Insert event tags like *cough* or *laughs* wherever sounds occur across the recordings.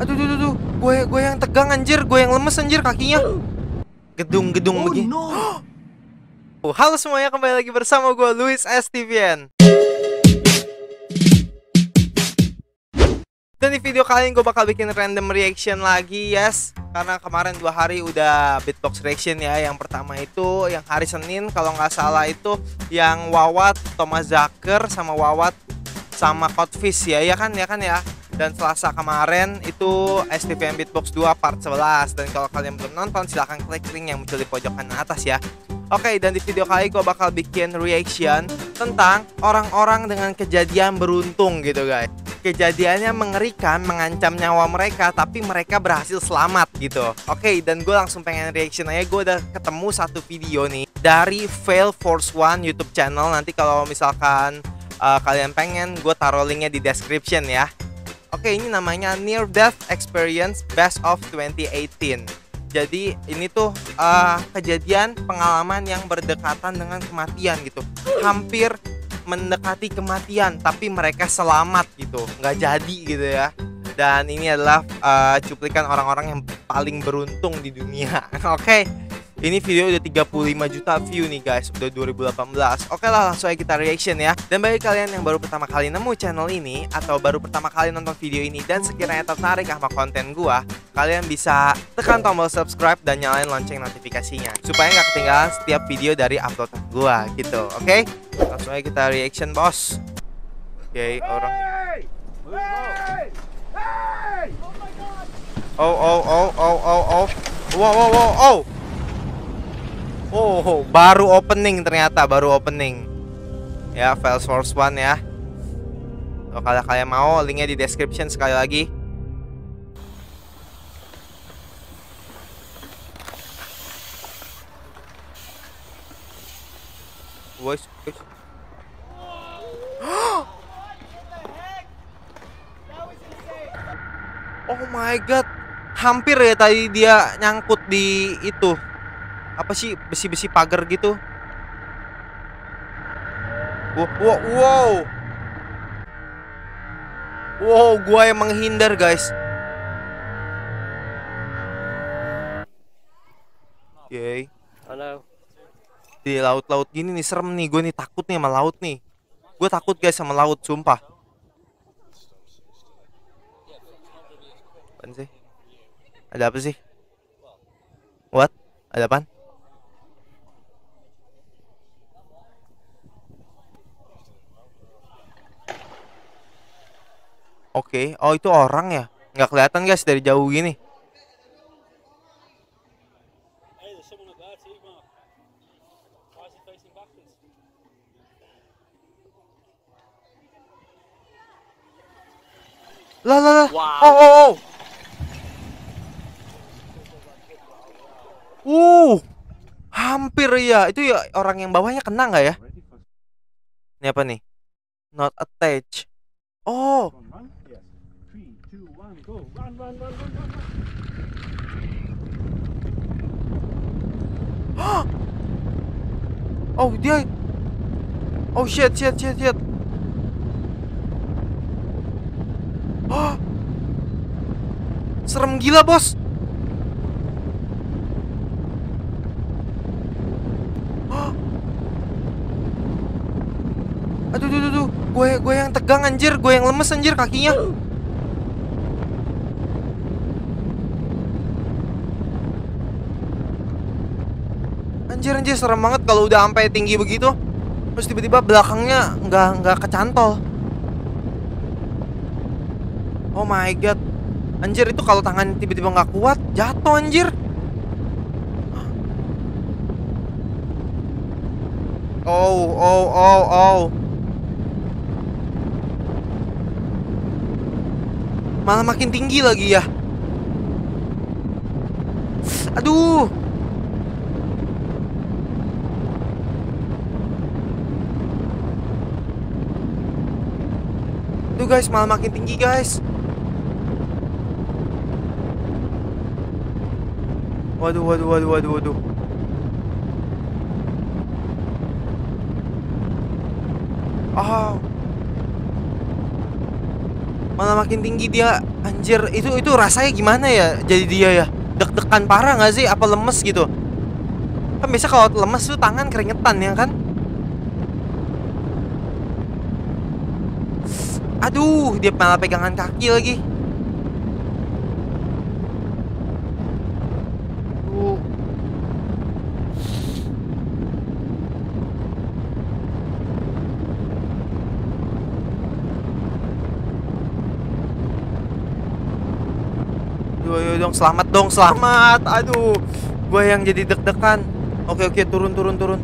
Aduh, aduh, aduh, gue gue yang tegang anjir, gue yang lemes anjir kakinya. Gedung-gedung Oh begini. no! *gasps* Halo semuanya, kembali lagi bersama gue Luis STVN. Dan di video kali ini gue bakal bikin random reaction lagi, yes. Karena kemarin dua hari udah beatbox reaction ya. Yang pertama itu yang hari Senin, kalau nggak salah itu yang Wawat, Thomas Zaker sama Wawat sama Codfish ya, ya kan, ya kan ya. Dan Selasa kemarin itu STVN Beatbox 2 part 11 Dan kalau kalian belum nonton silahkan klik link yang muncul di pojok kanan atas ya Oke, dan di video kali gue bakal bikin reaction tentang orang-orang dengan kejadian beruntung gitu guys. Kejadiannya mengerikan, mengancam nyawa mereka, tapi mereka berhasil selamat gitu. Oke, dan gue langsung pengen reaction aja. Gue udah ketemu satu video nih dari Fail Force One YouTube channel. Nanti kalau misalkan uh, kalian pengen, gue taruh linknya di description ya. Oke, ini namanya Near Death Experience Best of 2018. Jadi ini tuh uh, kejadian pengalaman yang berdekatan dengan kematian gitu. Hampir mendekati kematian tapi mereka selamat gitu. nggak jadi gitu ya. Dan ini adalah uh, cuplikan orang-orang yang paling beruntung di dunia. *laughs* Oke. Ini video udah 35 juta view nih guys, udah 2018 Oke lah langsung aja kita reaction ya. Dan bagi kalian yang baru pertama kali nemu channel ini Atau baru pertama kali nonton video ini Dan sekiranya tertarik sama konten gua Kalian bisa tekan tombol subscribe dan nyalain lonceng notifikasinya. Supaya nggak ketinggalan setiap video dari uploadan gua gitu. Oke? Langsung aja kita reaction bos. Oke orang Oh oh oh oh oh oh. Wow wow wow. Oh Oh, baru opening ternyata, baru opening. Ya, file source one ya. Kalau kalian mau, linknya di description sekali lagi. Voice, voice. *gasps* Oh my god, hampir ya tadi dia nyangkut di itu apa sih besi-besi pagar gitu? Wow wow wow. Wow gua yang menghindar guys. Yay Halo. di laut-laut gini nih serem nih. Gue nih takut nih sama laut nih. Gue takut guys sama laut sumpah. Apaan sih? Ada apa sih? What? Ada apa Oke, oh itu orang ya? Nggak kelihatan guys dari jauh gini. Lah lah lah. Wow. Oh oh oh. Uh, hampir ya. Itu ya orang yang bawahnya kena nggak ya? Ini apa nih? Not attached. Oh, Run, Yes. Three, two, one, go. Run, run, run, run, run, run. *gasps* oh dia. Oh shit, shit, shit, shit. Oh. *gasps* Serem gila, Bos. *gasps* Oh. Aduh, aduh, aduh, gue gue yang tegang anjir, gue yang lemes anjir kakinya. Anjir anjir serem banget kalau udah sampai tinggi begitu. Terus tiba-tiba belakangnya nggak nggak kecantol. Oh my god. Anjir itu kalau tangan tiba-tiba nggak kuat jatuh anjir. Oh oh oh oh. Malah makin tinggi lagi ya. Aduh. Tuh guys, malah makin tinggi guys. Waduh, waduh, waduh, waduh, waduh. Oh. Malah makin tinggi dia. Anjir, itu itu rasanya gimana ya? Jadi dia ya deg-degan parah nggak sih? Apa lemes gitu? Kan biasa kalau lemes tuh tangan keringetan ya kan? Aduh, dia malah pegangan kaki lagi. Dong, selamat dong, selamat. Aduh, gue yang jadi deg-degan. Oke, oke, turun, turun, turun.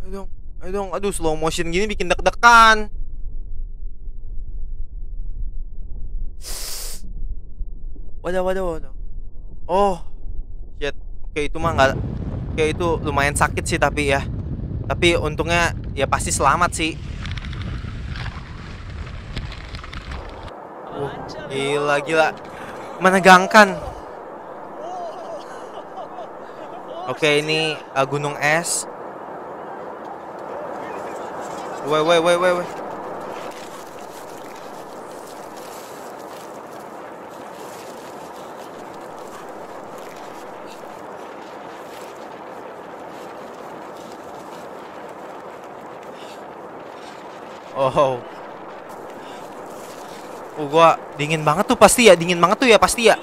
Ayo dong, ayo dong. Aduh, slow motion gini bikin deg-degan. Waduh, waduh, waduh. Oh, shit. Oke, itu mah nggak. Oke, itu lumayan sakit sih tapi ya. Tapi untungnya ya pasti selamat sih. Uh, gila, gila. Menegangkan. Oke, ini uh, gunung es. Woi, woi, woi, woi, woi. Oh. Oh, gua dingin banget tuh pasti ya, dingin banget tuh ya pasti ya.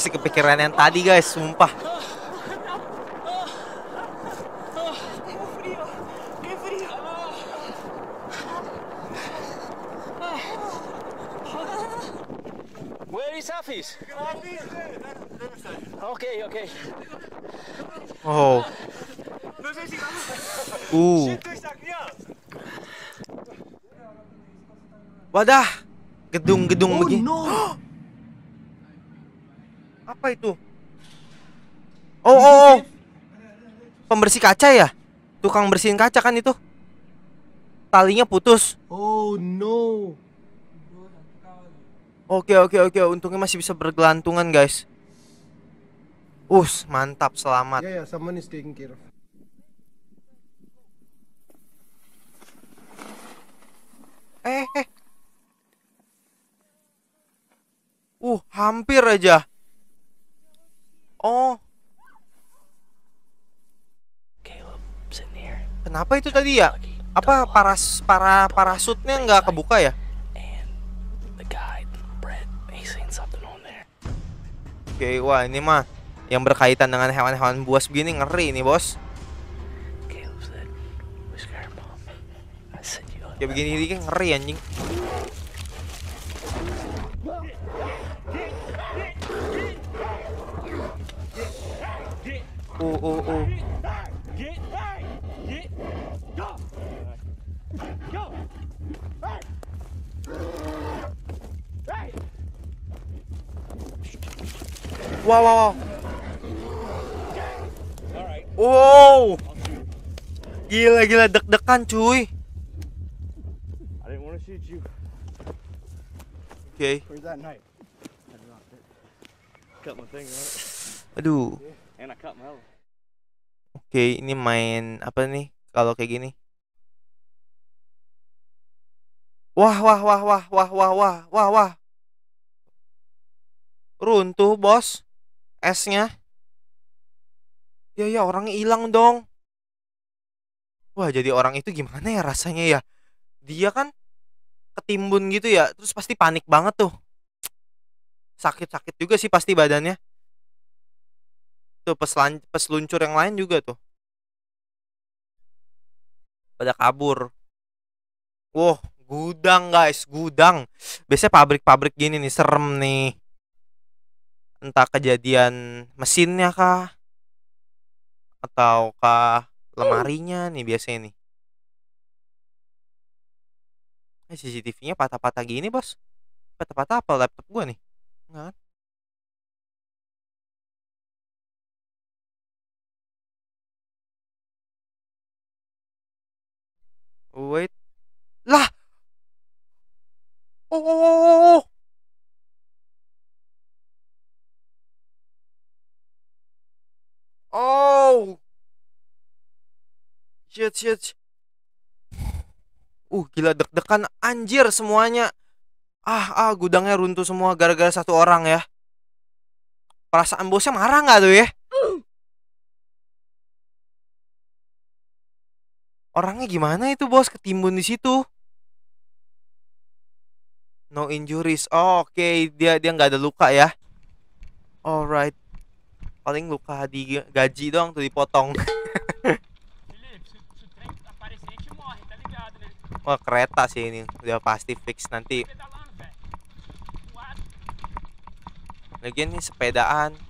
Masih kepikiran yang tadi guys, sumpah. Where is Hafiz? Okay, okay. Oh. Uh. Wadah. Gedung-gedung begini. *gasps* Apa itu? Oh, oh, oh. Pembersih kaca ya? Tukang bersihin kaca kan itu? Talinya putus. Oh no. Oke, oke, oke. Untungnya masih bisa bergelantungan, guys. Us, mantap, selamat. Yeah, yeah, someone is taking care of. Eh, eh. Uh, hampir aja. Oh. Kenapa itu tadi ya? Apa paras para parasutnya nggak kebuka ya? Oke, okay, wah ini mah yang berkaitan dengan hewan-hewan buas begini ngeri ini bos. Ya begini ini ngeri anjing. Oh, oh, oh. Wow, wow, wow. Wow. Gila, gila deg-degan cuy. Oke. Okay. Aduh. Oke, ini main apa nih? Kalau kayak gini. Wah, wah, wah, wah, wah, wah, wah, wah, wah. Runtuh, bos. Esnya. Ya, ya, orangnya hilang dong. Wah, jadi orang itu gimana ya rasanya ya? Dia kan ketimbun gitu ya, terus pasti panik banget tuh. Sakit-sakit juga sih pasti badannya. Tuh peslan- peseluncur yang lain juga tuh. Pada kabur. Wow, gudang guys, gudang. Biasanya pabrik-pabrik gini nih serem nih. Entah kejadian mesinnya kah? Atau kah lemarinya nih biasanya nih. Eh, CCTV-nya patah-patah gini, Bos. Patah-patah apa laptop gua nih? Enggak Wait. Lah. Oh, oh, oh, oh, oh. Oh. Shit, shit. Uh, gila deg-degan anjir semuanya. Ah, ah, gudangnya runtuh semua gara-gara satu orang ya. Perasaan bosnya marah nggak tuh ya? Orangnya gimana itu bos ketimbun di situ? No injuries. Oh, oke, dia dia nggak ada luka ya. Alright. Paling luka di gaji doang tuh dipotong. *laughs* Wah, kereta sih ini. Udah pasti fix nanti. Lagian nih sepedaan.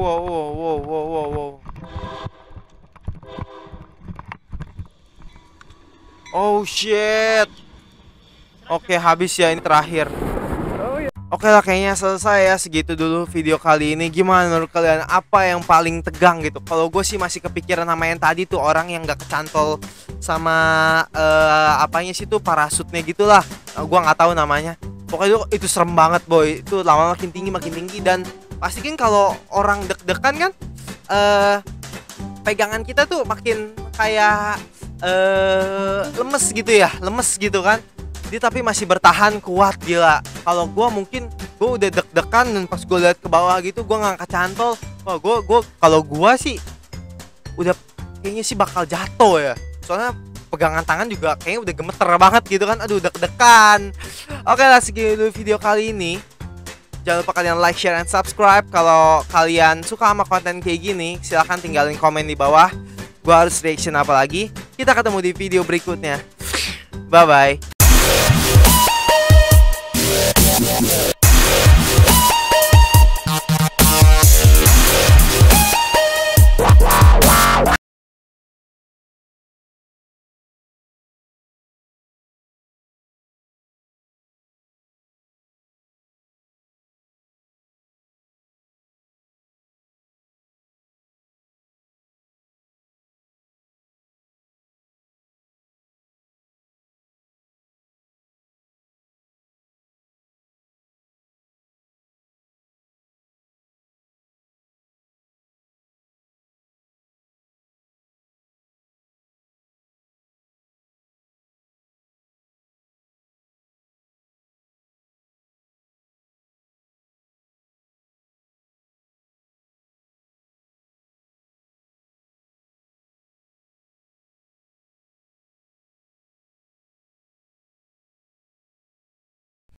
Wow, wow, wow, wow, wow, wow. Oh shit. Oke, habis ya ini terakhir. Oke lah kayaknya selesai ya segitu dulu video kali ini Gimana menurut kalian apa yang paling tegang gitu Kalau gue sih masih kepikiran sama yang tadi tuh orang yang gak kecantol sama eh apanya sih tuh parasutnya gitulah nah, Gue nggak tahu namanya Pokoknya itu, itu serem banget boy Itu lama makin tinggi makin tinggi dan pasti kan kalau orang deg-degan kan eh pegangan kita tuh makin kayak eh lemes gitu ya lemes gitu kan. Dia tapi masih bertahan kuat gila. Kalau gua mungkin gua udah deg-degan dan pas gua lihat ke bawah gitu gua ngangkat cantol. Wah gua gua kalau gua sih udah kayaknya sih bakal jatuh ya. Soalnya pegangan tangan juga kayaknya udah gemeter banget gitu kan. Aduh deg-degan. Oke lah segitu dulu video kali ini Jangan lupa kalian like, share, and subscribe. Kalau kalian suka sama konten kayak gini, silahkan tinggalin komen di bawah. Gue harus reaction apa lagi. Kita ketemu di video berikutnya. Bye-bye.